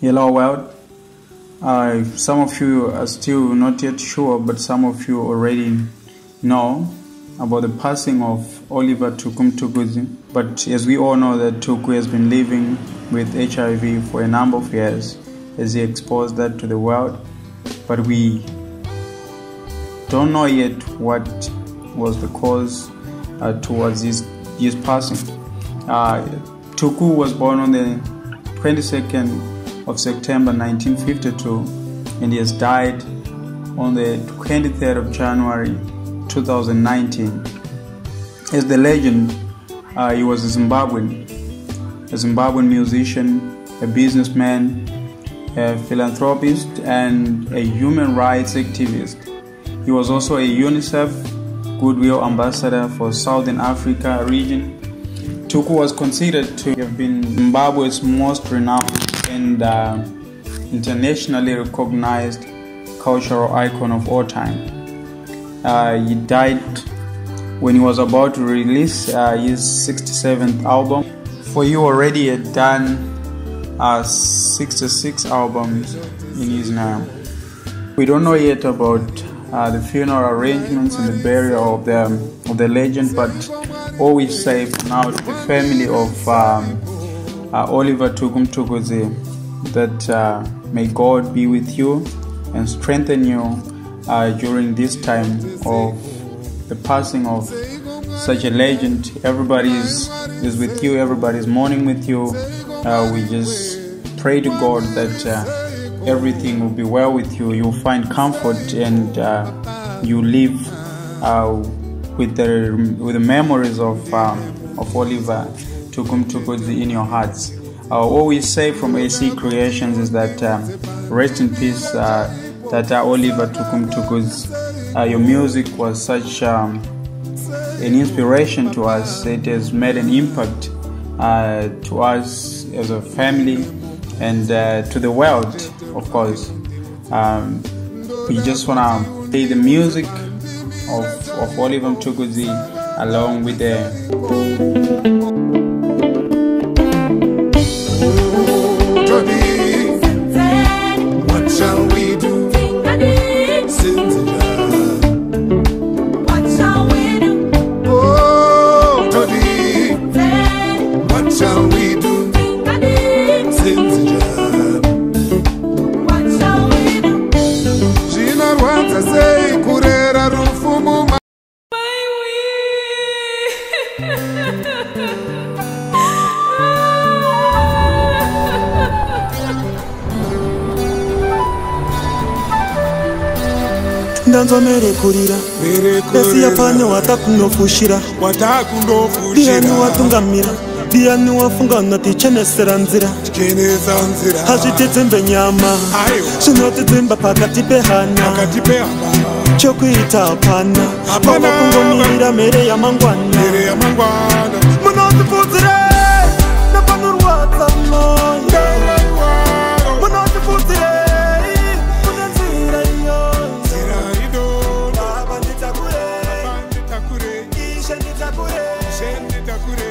Hello world. Uh, some of you are still not yet sure, but some of you already know about the passing of Oliver Tuku Mtukudzi. But as we all know that Tuku has been living with HIV for a number of years as he exposed that to the world. But we don't know yet what was the cause uh, towards his, his passing. Uh, Tuku was born on the 22nd of September 1952 and he has died on the 23rd of January 2019. As the legend, uh, he was a Zimbabwean, a Zimbabwean musician, a businessman, a philanthropist, and a human rights activist. He was also a UNICEF Goodwill Ambassador for Southern Africa region. Tuku was considered to have been Zimbabwe's most renowned and uh, internationally recognized cultural icon of all time. Uh, he died when he was about to release uh, his 67th album. For you already had done uh, 66 albums in his name. We don't know yet about uh, the funeral arrangements and the burial of the of the legend, but all we say now to the family of um, uh, Oliver Tuku Mtukudzi that uh, may God be with you and strengthen you uh, during this time of the passing of such a legend. Everybody is, is with you, everybody is mourning with you. Uh, we just pray to God that uh, everything will be well with you. You'll find comfort and uh, you live with the with the memories of um, of Oliver Tuku Mtukudzi in your hearts. Uh, all we say from AC Creations is that um, rest in peace, uh, Tata Oliver Tuku Mtukudzi. Uh, your music was such um, an inspiration to us. It has made an impact uh, to us as a family and uh, to the world, of course. Um, we just want to play the music of, of Oliver Mtukudzi along with the ndanzwa merekurira esiya pane watakunofushira diyani watungamira. Diyani wafungana tichenesera nzira. Hazvititsimbe nyama. Zvinotitsimba pakati pehana. Chokuita hapana kwava kungomirira mhere yamangwana takure